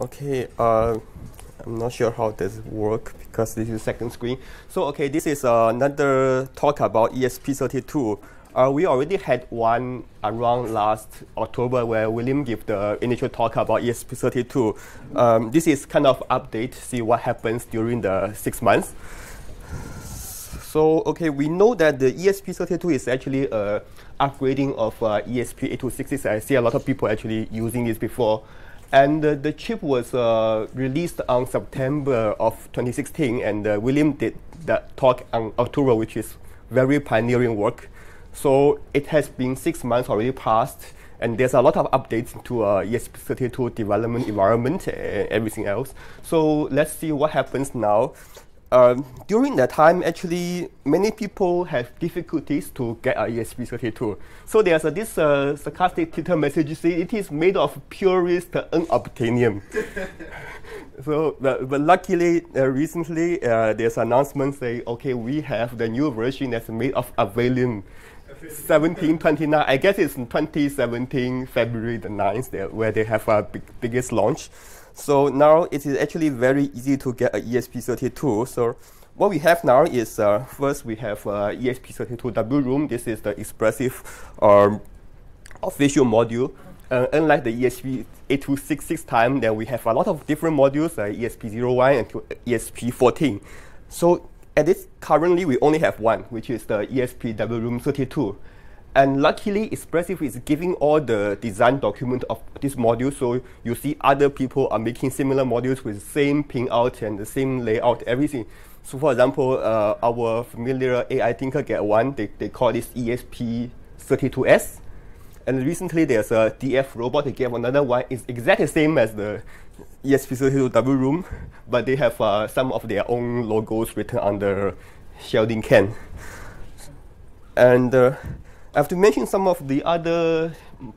Okay, uh, I'm not sure how this work because this is second screen. So okay, this is another talk about ESP32. Uh, we already had one around last October where William gave the initial talk about ESP32. Um, this is kind of update, see what happens during the six months. So okay, we know that the ESP32 is actually a upgrading of uh, ESP8266. I see a lot of people actually using this before. And uh, the chip was uh, released on September of 2016, and uh, William did that talk on October, which is very pioneering work. So it has been six months already passed, and there's a lot of updates to uh, ESP32 development environment and everything else. So let's see what happens now. Um, during that time, actually, many people have difficulties to get a ESP32. So there's a, this uh, sarcastic Twitter message saying it is made of purest unobtainium. so, but, luckily, uh, recently, uh, there's an announcement saying, okay, we have the new version that's made of Avalium. 1729, I guess it's in 2017, February the 9th, there, where they have a big, biggest launch. So now it is actually very easy to get a ESP32. So what we have now is uh, first we have uh, ESP32 WROOM. This is the Espressif um, official module. Uh, unlike the ESP8266 time, then we have a lot of different modules, like ESP01 and ESP14. So at this currently we only have one, which is the ESP WROOM 32. And luckily, Espressif is giving all the design document of this module, so you see other people are making similar modules with the same pinout and the same layout, everything. So for example, uh, our familiar AI Thinker one, they, they call this ESP32S. And recently there's a DFRobot, they gave another one, it's exactly the same as the ESP32-WROOM, but they have uh, some of their own logos written on the shielding can. And uh, I have to mention some of the other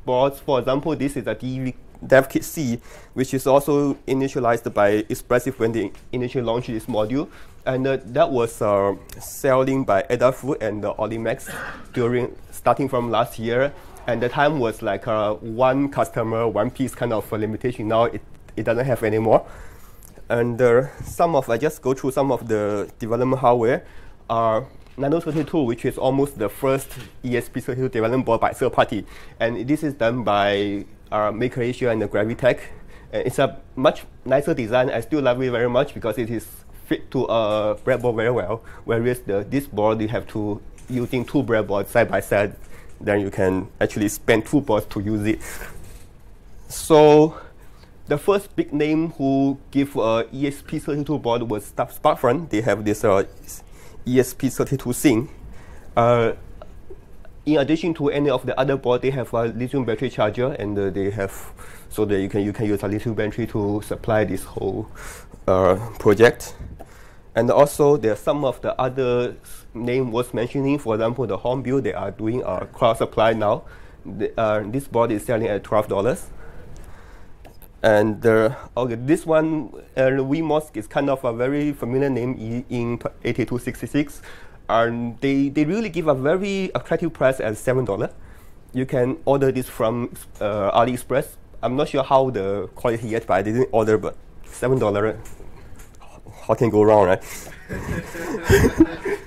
boards. For example, this is a DV DevKit C, which is also initialized by Espressif when they initially launched this module. And uh, that was uh, selling by Adafruit and uh, Olimex during starting from last year. And the time was like uh, one customer, one piece kind of limitation. Now it, it doesn't have anymore. And uh, some of, I just go through some of the development hardware. Uh, Nano 32, which is almost the first ESP32 development board by third party. And this is done by uh, Maker Asia and the Gravitech. And it's a much nicer design. I still love it very much because it is fit to a breadboard very well. Whereas the, this board, you have to using two breadboards side by side. Then you can actually spend two boards to use it. So the first big name who give a ESP32 board was SparkFun. They have this uh, ESP32 thing. Uh, in addition to any of the other board, they have a lithium battery charger, and uh, they have so that you can you can use a lithium battery to supply this whole uh, project. And also, there are some of the other name worth mentioning. For example, the Hornbill, they are doing a cross supply now. The, uh, this board is selling at twelve dollars. And uh, okay, this one, uh, WeMOS, is kind of a very familiar name in 8266. And they, they really give a very attractive price at $7. You can order this from uh, AliExpress. I'm not sure how the quality yet, but I didn't order, but $7, how can go wrong, right?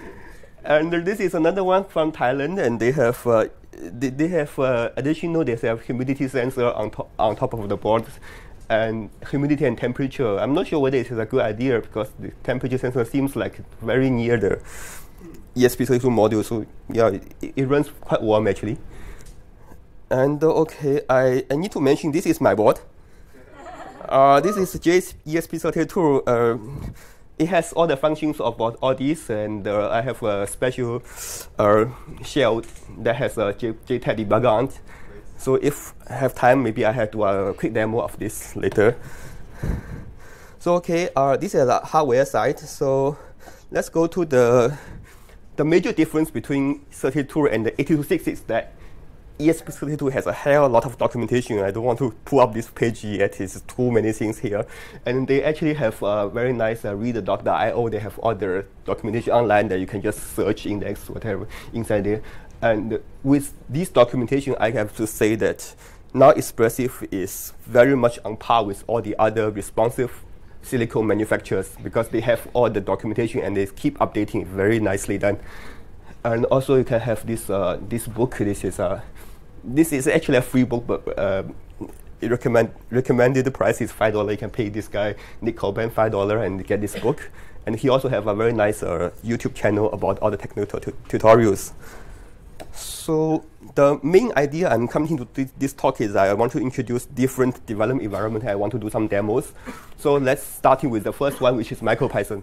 and this is another one from Thailand, and they have uh, they, they have uh, additional they have humidity sensor on top on top of the board and humidity and temperature. I'm not sure whether it is a good idea because the temperature sensor seems like very near the ESP32 module. So yeah, it, it runs quite warm actually. And uh, okay, I, I need to mention this is my board. Uh, this is JS ESP32. Uh, it has all the functions of all, all these, and uh, I have a special uh, shell that has a JTAG debugger on it. So if I have time, maybe I have to uh, a quick demo of this later. So okay, uh, this is the hardware side. So let's go to the the major difference between 32 and the 8266 is that ESP32 has a hell lot of documentation. I don't want to pull up this page yet. It's too many things here. And they actually have a very nice uh, reader.io. They have all the documentation online that you can just search, index, whatever inside there. And with this documentation, I have to say that now Espressif is very much on par with all the other responsive silicon manufacturers because they have all the documentation and they keep updating it very nicely done. And also you can have this uh, this book. This is a this is actually a free book, but uh, recommend recommended price is five dollar. You can pay this guy Nick Kolban, five dollar and get this book. And he also have a very nice uh, YouTube channel about all the technical tutorials. So the main idea I'm coming to th this talk is I want to introduce different development environment. I want to do some demos. So let's starting with the first one, which is MicroPython.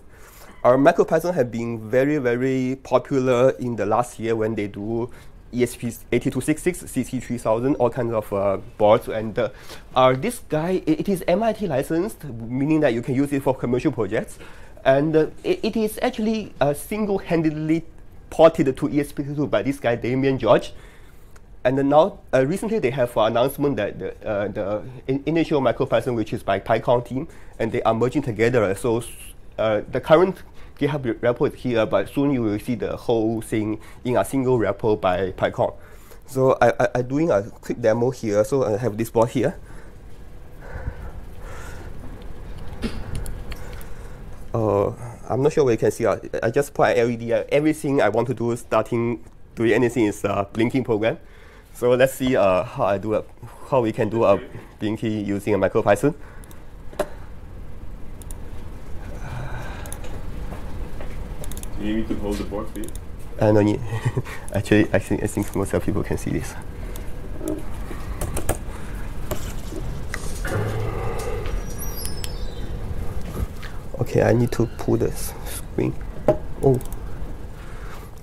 Our MicroPython have been very, very popular in the last year when they do ESP8266, CC3000, all kinds of uh, boards. And uh, uh, this guy, it, it is MIT licensed, meaning that you can use it for commercial projects. And uh, it, it is actually single-handedly ported to ESP32 by this guy, Damien George. And now, uh, recently they have an announcement that the, uh, the in initial MicroPython, which is by Pycom team, and they are merging together. So uh, the current GitHub repo is here, but soon you will see the whole thing in a single repo by Pycom. So I, I, I'm doing a quick demo here. So I have this board here. Uh, I'm not sure where you can see. Uh, I just put an LED. Uh, everything I want to do starting doing anything is a blinking program. So let's see uh, how I do a, how we can do a blinking using a MicroPython. Do you need to hold the board for you? Uh, no need. Actually, I think I think most of people can see this. Okay, I need to pull the screen. Oh.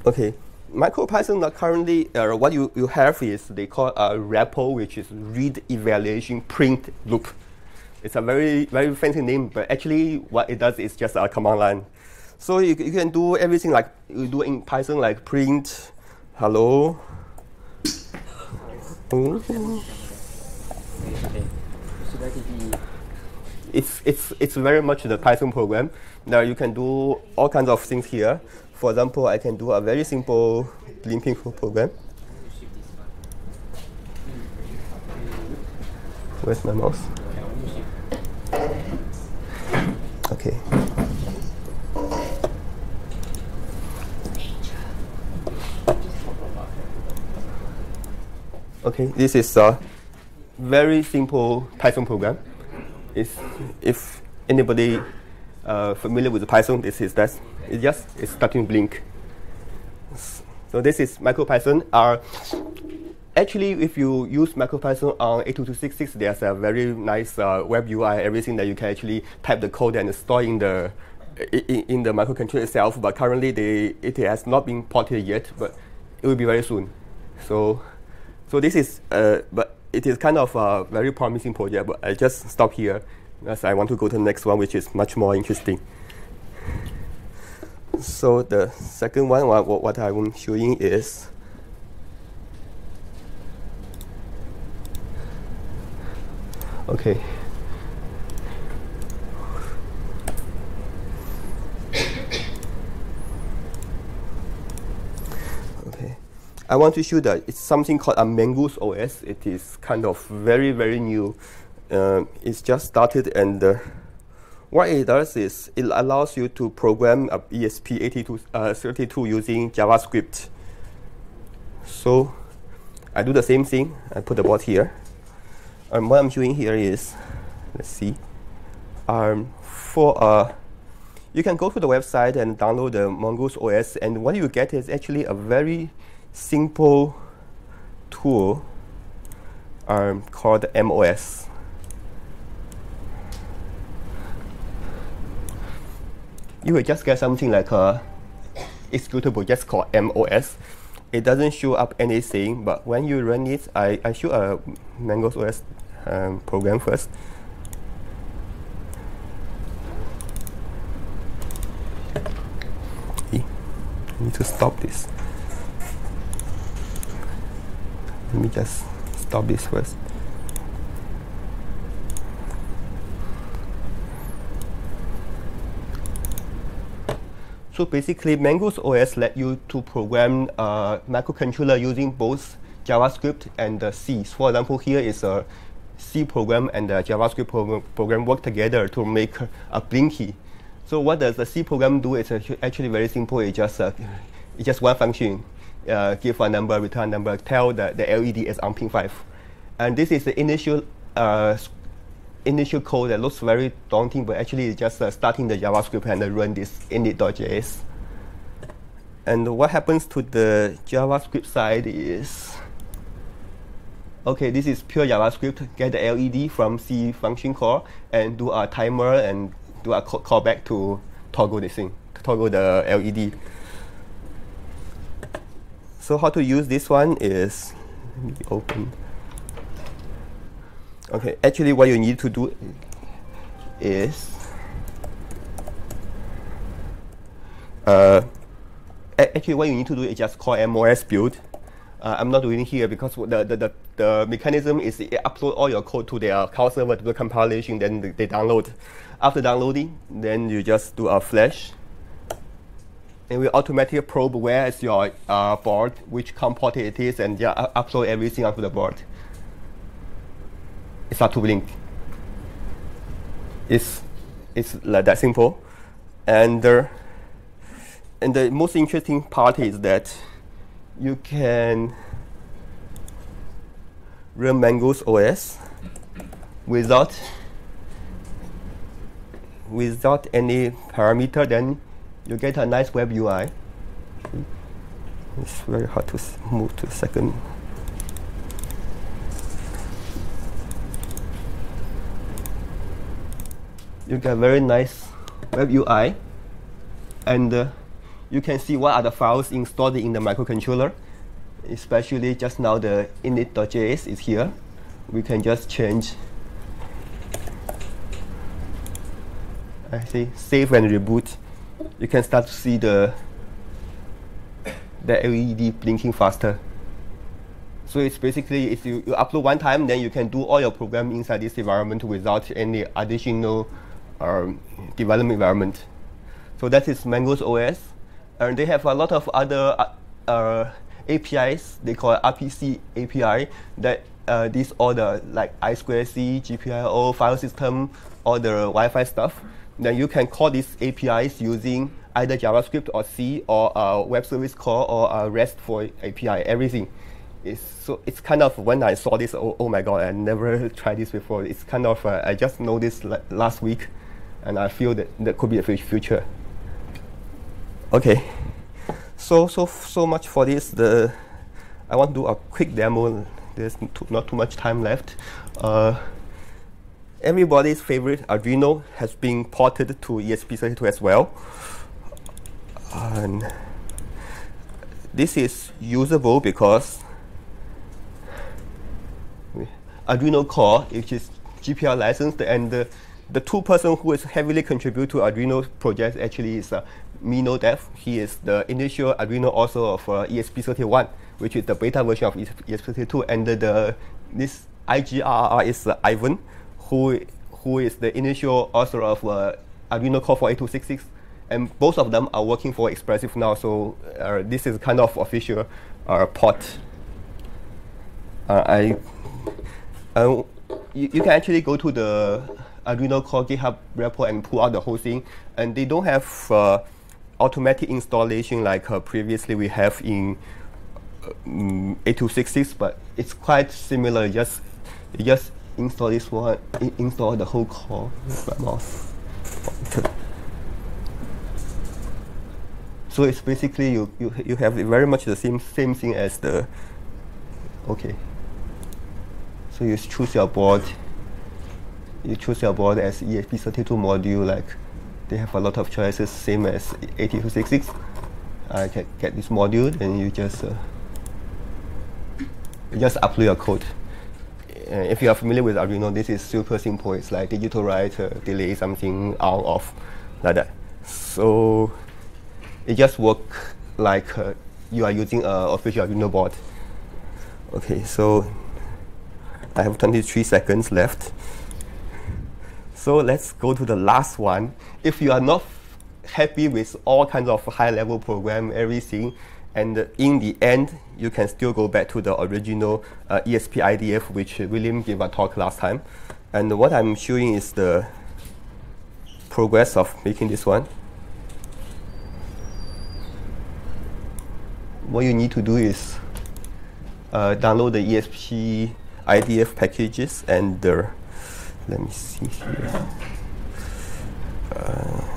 Okay. MicroPython currently, uh, what you, you have is they call a REPL, which is read evaluation print loop. It's a very, very fancy name, but actually what it does is just a command line. So you, you can do everything like you do in Python, like print, hello. It's, it's, it's very much the Python program. Now you can do all kinds of things here. For example, I can do a very simple blinking program. Where's my mouse? Okay. Okay, this is a very simple Python program. If anybody uh, familiar with Python, this is that. It just it's starting blink. So this is MicroPython. Uh, actually, if you use MicroPython on 82266, there's a very nice uh, web UI, everything that you can actually type the code and store in the in, in the microcontroller itself. But currently, they, it has not been ported yet, but it will be very soon. So, so this is, uh, but it is kind of a very promising project. But I just stop here, as I want to go to the next one, which is much more interesting. So the second one, what, what I'm showing is okay. okay. I want to show that it's something called a Mongoose OS. It is kind of very, very new. Uh, it's just started and uh, what it does is it allows you to program a ESP8232 uh, using JavaScript. So I do the same thing. I put the board here. And what I'm doing here is, let's see, um, for uh, you can go to the website and download the Mongoose OS, and what you get is actually a very simple tool um, called MOS. you will just get something like a executable just called MOS. It doesn't show up anything, but when you run it, I, I show a Mongoose OS um, program first. I need to stop this. Let me just stop this first. So basically, Mongoose OS let you to program a microcontroller using both JavaScript and uh, C. For example, here is a C program and the JavaScript program, program work together to make a Blinky. So what does the C program do? It's actually very simple. It's just, uh, it's just one function. Uh, give a number, return number, tell the, the LED is on pin 5. And this is the initial uh, initial code that looks very daunting, but actually it's just uh, starting the JavaScript and uh, run this init.js. And what happens to the JavaScript side is, okay, this is pure JavaScript. Get the LED from C function call and do a timer and do a callback to toggle this thing, to toggle the LED. So how to use this one is, open. Okay, actually what you need to do is uh, actually what you need to do is just call MOS build. Uh, I'm not doing it here because the, the, the, the mechanism is upload all your code to their cloud server to the compilation, then they download. After downloading, then you just do a flash and we automatically probe where is your uh, board, which COM port it is, and yeah, upload everything onto the board. It's not to blink. It's it's like that simple, and uh, and the most interesting part is that you can run Mongoose OS without without any parameter. Then you get a nice web UI. It's very hard to move to the second. You get very nice web UI, and uh, you can see what are the files installed in the microcontroller. Especially just now the init.js is here. We can just change I see save and reboot you can start to see the the LED blinking faster. So it's basically if you, you upload one time, then you can do all your program inside this environment without any additional um, development environment. So that is Mongoose OS, and they have a lot of other uh, uh, APIs. They call RPC API that uh, these all the like I2C, GPIO, file system, all the Wi-Fi stuff then you can call these APIs using either JavaScript or C or a web service call or a RESTful API, everything. It's, so it's kind of when I saw this, oh, oh my god, I never tried this before. It's kind of, uh, I just know this last week and I feel that that could be a future. Okay, so, so, so much for this. The, I want to do a quick demo. There's not too much time left. Uh, everybody's favorite Arduino has been ported to ESP32 as well. And this is usable because Arduino Core, which is GPL licensed, and uh, the two person who is heavily contribute to Arduino project actually is uh, me-no-dev. He is the initial Arduino also of uh, ESP31, which is the beta version of ESP32, and the this IGRR is uh, Ivan, who who is the initial author of uh, Arduino Core for 8266, and both of them are working for Espressif now. So uh, this is kind of official uh, port. Uh, I uh, you, you can actually go to the Arduino Core GitHub repo and pull out the whole thing, and they don't have uh, automatic installation like previously we have in um, 8266, but it's quite similar. Just just install this one, install the whole core with my mouse So it's basically you, you, you have very much the same same thing as the okay. So you choose your board. You choose your board as ESP32 module like they have a lot of choices same as 8266. I can get this module and you just uh, you just upload your code uh, if you are familiar with Arduino, this is super simple. It's like digital write, uh, delay something on off, like that. So it just works like uh, you are using an official Arduino board. Okay, so I have 23 seconds left. So let's go to the last one. If you are not happy with all kinds of high-level program, everything, And in the end, you can still go back to the original uh, ESP IDF, which William gave a talk last time. And what I'm showing is the progress of making this one. What you need to do is uh, download the ESP IDF packages and the, let me see here. Uh,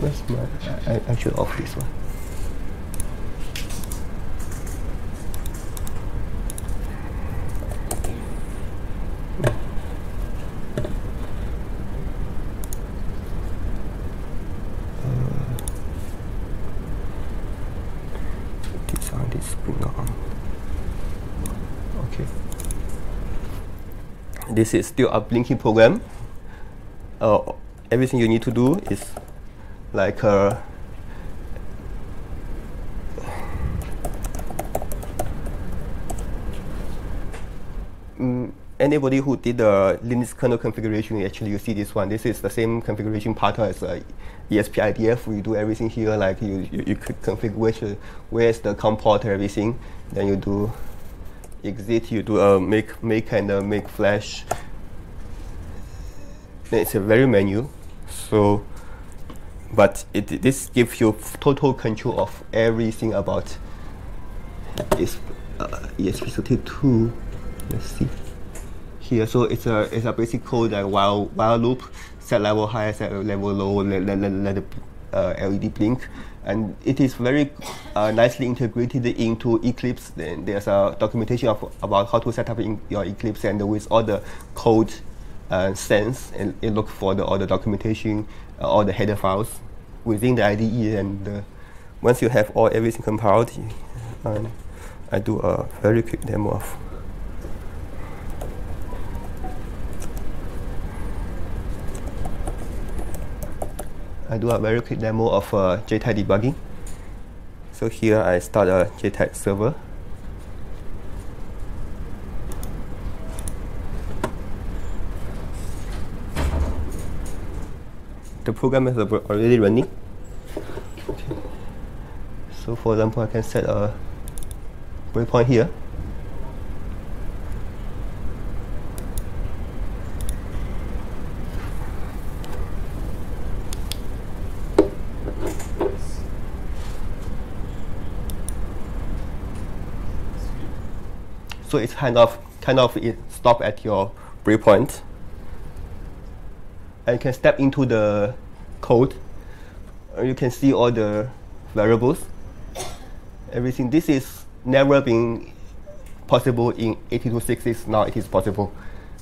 Where's my, I, I should off this one. This on this is still a blinking program. Uh, everything you need to do is like uh, mm, anybody who did the Linux kernel configuration, actually you see this one. This is the same configuration pattern as uh, ESP IDF. We do everything here, like you, you, you could configure which, where's the COM port, everything. Then you do exit, you do uh, make, make and uh, make flash. Then it's a very menu. So, but it, this gives you total control of everything about uh, ESP32. Let's see here. So it's a it's a basic code like while while loop, set level high, set level low, let, let, let, let the uh, LED blink, and it is very uh, nicely integrated into Eclipse. Then there's a documentation of about how to set up in your Eclipse, and with all the code uh, sense, and it look for the all the documentation, uh, all the header files within the IDE, and once you have all everything compiled, um, I do a very quick demo of. I do a very quick demo of uh, JTAG debugging. So here I start a JTAG server. The program is already running. So for example, I can set a breakpoint here. so it's kind of kind of it stop at your breakpoint. You can step into the code. You can see all the variables. Everything. This is never been possible in 8266. Now it is possible.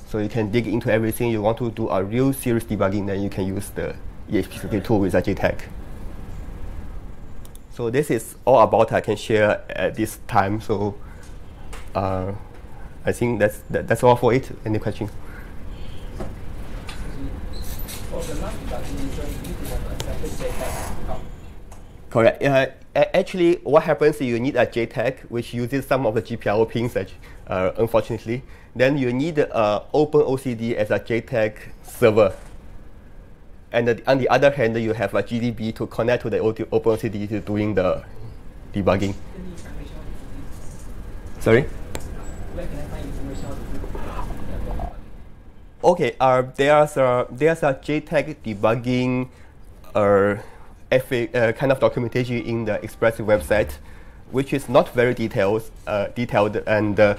So you can dig into everything. You want to do a real serious debugging, then you can use the ESP32 with a JTAG. So this is all about I can share at this time. So uh, I think that's that, that's all for it. Any question? Correct. Uh, actually, what happens is you need a JTAG, which uses some of the GPIO pins, uh, unfortunately. Then you need uh, OpenOCD as a JTAG server. And on the other hand, you have a GDB to connect to the OpenOCD to doing the debugging. Sorry? Okay, uh, there's a there's a JTAG debugging, uh, FA, uh, kind of documentation in the Espressif website, which is not very detailed, uh, detailed, and uh,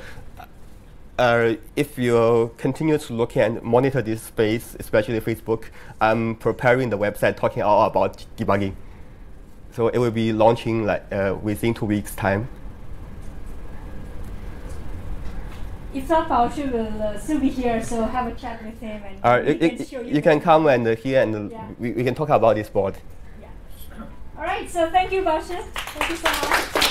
uh, if you continue to look and monitor this space, especially Facebook, I'm preparing the website talking all about debugging. So it will be launching like uh, within two weeks' time. If not, Baoshi will uh, still be here, so have a chat with him and Uh, you, can you, you. you can come and uh, here and Yeah. we, we can talk about this board. Yeah. All right, so thank you, Baoshi. Thank you so much.